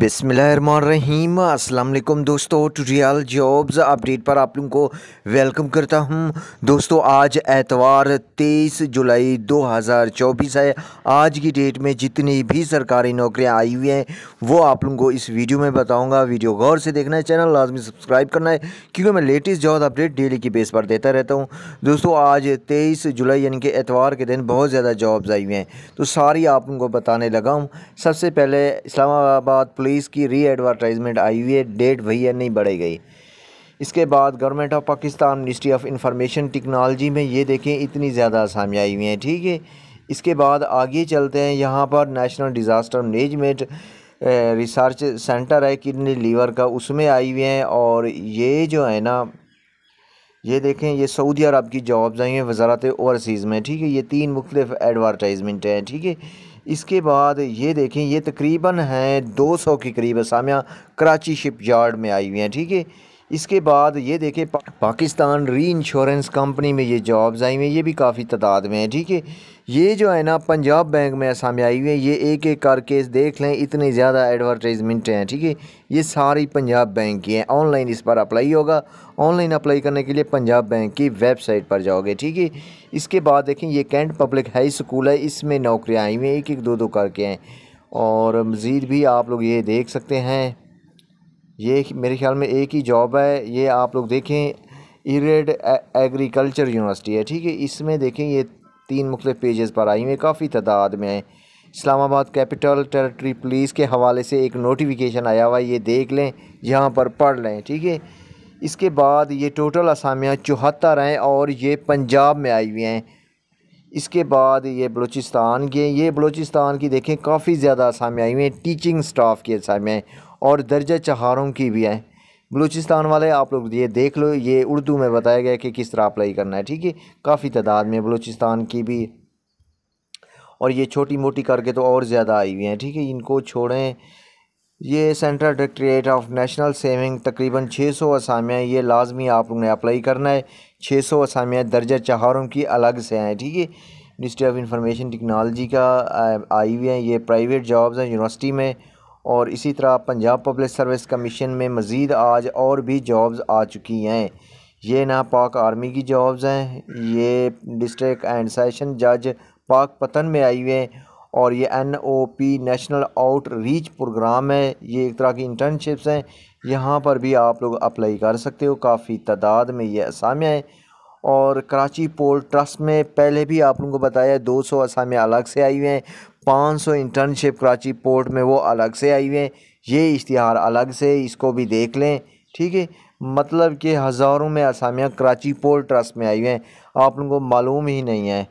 بسم اللہ الرحمن الرحیم۔ السلام علیکم دوستو ٹوٹریال جابز اپڈیٹ پر آپ لوگوں کو ویلکم کرتا ہوں۔ دوستو، آج اتوار تیئیس جولائی دو ہزار چوبیس ہے۔ آج کی ڈیٹ میں جتنی بھی سرکاری نوکریاں آئی ہوئی ہیں، وہ آپ لوگوں کو اس ویڈیو میں بتاؤں گا۔ ویڈیو غور سے دیکھنا ہے چینل لازمی سبسکرائب کرنا ہے، کیونکہ میں لیٹسٹ جاب اپڈیٹ ڈیلی کی بیس پر دیتا رہتا ہوں۔ دوستو، آج تیئیس جولائی یعنی کہ اتوار کے دن بہت زیادہ جابز آئی ہوئی ہیں۔ تو ساری آپ لوگوں کو بتانے لگا ہوں۔ سب سے پہلے اسلام آباد پولیس کی ری ایڈورٹائزمنٹ آئی ہوئی ہے، ڈیٹ وہی ہے، نہیں بڑھے گئی۔ اس کے بعد government of Pakistan ministry of information technology میں یہ دیکھیں، اتنی زیادہ آسامی آئی ہوئی ہیں، ٹھیک ہے۔ اس کے بعد آگے چلتے ہیں، یہاں پر national disaster management research centre ہے کڈنی لیور کا، اس میں آئی ہوئی ہیں۔ اور یہ جو ہے نا، یہ دیکھیں، یہ سعودی عرب کی جابز آئی ہیں وزارت اوورسیز میں، ٹھیک ہے۔ یہ تین مختلف ایڈورٹائزمنٹ ہیں، ٹھیک ہے۔ اس کے بعد یہ دیکھیں، یہ تقریباً ہیں دو سو کے قریب اسامیہ کراچی شپ یارڈ میں آئی ہوئی ہیں، ٹھیک ہے؟ اس کے بعد یہ دیکھیں پاکستان ری انشورنس کمپنی میں یہ جابز آئی ہوئی ہیں، یہ بھی کافی تعداد میں ہیں، ٹھیک ہے؟ یہ جو ہے نا، پنجاب بینک میں اسامی آئی ہوئی ہیں، یہ ایک ایک کر کے دیکھ لیں، اتنی زیادہ ایڈورٹائزمنٹ ہیں، ٹھیک ہے؟ یہ ساری پنجاب بینک کی ہیں، on line us per apply ہوگا۔ آن لائن اپلائی کرنے کے لیے پنجاب بینک کی ویب سائٹ پر جاؤ گے، ٹھیک ہے؟ اس کے بعد دیکھیں، یہ کینٹ پبلک ہائی سکول ہے، اس میں نوکریاں آئی ہوئی ہیں، ایک ایک دو دو کر کے ہیں۔ اور مزید بھی آپ لوگ یہ دیکھ سکتے ہیں۔ یہ میرے خیال میں ایک ہی جاب ہے، یہ آپ لوگ دیکھیں ایریڈ ایگریکلچر یونیورسٹی ہے، ٹھیک ہے؟ اس میں دیکھیں، یہ تین مختلف پیجز پر آئی ہوئی کافی تعداد میں ہیں۔ اسلام آباد کیپٹل ٹیریٹری پولیس کے حوالے سے ایک نوٹیفیکیشن آیا ہوا ہے، یہ دیکھ لیں، یہاں پر پڑھ لیں، ٹھیک ہے؟ اس کے بعد یہ ٹوٹل اسامیاں چوہتر ہیں اور یہ پنجاب میں آئی ہوئی ہیں۔ اس کے بعد یہ بلوچستان کے یہ بلوچستان کی دیکھیں کافی زیادہ اسامیاں آئی ہوئی ہیں ٹیچنگ سٹاف کی اسامیاں ہیں اور درجہ چہاروں کی بھی ہیں۔ بلوچستان والے آپ لوگ یہ دیکھ لو، یہ اردو میں بتایا گیا کہ کس طرح اپلائی کرنا ہے، ٹھیک ہے؟ کافی تعداد میں بلوچستان کی بھی۔ اور یہ چھوٹی موٹی کر کے تو اور زیادہ آئی ہوئی ہیں، ٹھیک ہے؟ ان کو چھوڑیں۔ یہ central directorate of national saving تقریباً چھ سو اسامیاں یہ لازمی آپ نے اپلائی کرنا ہے۔ چھ سو اسامیاں درجہ چہاروں کی الگ سے ہیں، ٹھیک ہے؟ منسٹری آف انفارمیشن ٹیکنالوجی کا آئی ہوئی ہیں، یہ پرائیویٹ جابز ہیں یونیورسٹی میں۔ اور اسی طرح پنجاب پبلک سروس کمیشن میں مزید آج اور بھی جابز آ چکی ہیں۔ یہ نا پاک آرمی کی جابز ہیں، یہ ڈسٹرک اینڈ سیشن جج پاک پتن میں آئی ہوئے ہیں۔ اور یہ N O P national outreach programme ہے، یہ ایک طرح کی انٹرنشپس ہیں۔ یہاں پر بھی آپ لوگ اپلائی کر سکتے ہو، کافی تعداد میں یہ اسامیہ ہیں۔ اور کراچی پورٹ ٹرسٹ میں پہلے بھی آپ لوگوں کو بتایا دو سو اسامیہ الگ سے آئی ہوئے ہیں۔ پانچ سو انٹرنشپ کراچی پورٹ میں وہ الگ سے آئی ہوئے ہیں۔ یہ اشتہار الگ سے، اس کو بھی دیکھ لیں۔ ٹھیک ہے؟ مطلب کہ ہزاروں میں اسامیاں کراچی پورٹ ٹرسٹ میں آئی ہوئے ہیں۔ آپ لوگوں کو معلوم ہی نہیں ہے۔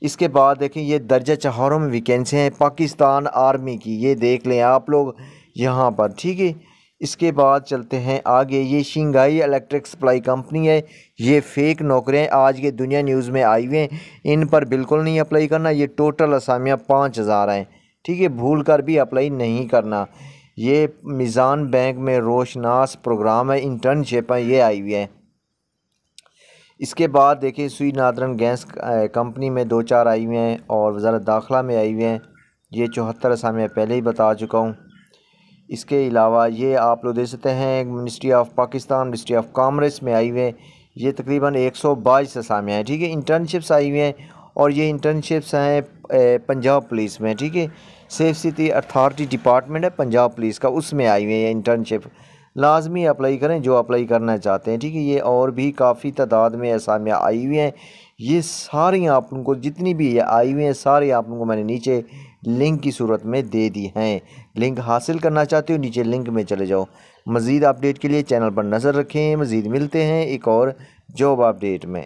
اس کے بعد دیکھیں یہ درجہ چہاروں میں ویکینسی ہیں، پاکستان آرمی کی، یہ دیکھ لیں آپ لوگ یہاں پر، ٹھیک ہے؟ اس کے بعد چلتے ہیں آگے، یہ شنگائی الیکٹرک سپلائی کمپنی ہے، یہ فیک نوکریاں آج کے دنیا نیوز میں آئی ہوئے ہیں۔ ان پر بالکل نہیں اپلائی کرنا، یہ ٹوٹل اسامیاں پانچ ہزار ہیں۔ ٹھیک ہے، بھول کر بھی اپلائی نہیں کرنا۔ یہ میزان بینک میں روشناس پروگرام ہے انٹرنشپ ہیں، یہ آئی ہوئی ہیں۔ اس کے بعد دیکھیں سوئی نادرن گیس کمپنی میں دو چار آئی ہوئے ہیں اور وزارت داخلہ میں آئی ہوئے ہیں۔ یہ چوہتر اسامیاں پہلے ہی بتا چکا ہوں۔ اس کے علاوہ یہ آپ لوگ دیکھ سکتے ہیں، ministry of Pakistan, ministry of commerce میں آئی ہوئے ہیں۔ یہ تقریباً ایک سو بائیس اسامیاں ہیں، ٹھیک ہے؟ انٹرنشپس آئی ہوئی ہیں اور یہ انٹرنشپس ہیں پنجاب پولیس میں، ٹھیک ہے؟ سیف سٹی اتھارٹی ڈپارٹمنٹ ہے، پنجاب پولیس کا، اس میں آئی ہوئی ہیں یہ انٹرنشپ لازمی اپلائی کریں جو اپلائی کرنا چاہتے ہیں۔ ٹھیک ہے، یہ اور بھی کافی تعداد میں اسامیاں آئی ہوئی ہیں۔ یہ ساری آپ ان کو، جتنی بھی یہ آئی ہوئی ہیں، ساری آپ ان کو میں نے نیچے لنک کی صورت میں دے دی ہیں۔ لنک حاصل کرنا چاہتے ہو، نیچے لنک میں چلے جاؤ۔ مزید اپڈیٹ کے لیے چینل پر نظر رکھیں۔ مزید ملتے ہیں ایک اور جاب اپڈیٹ میں۔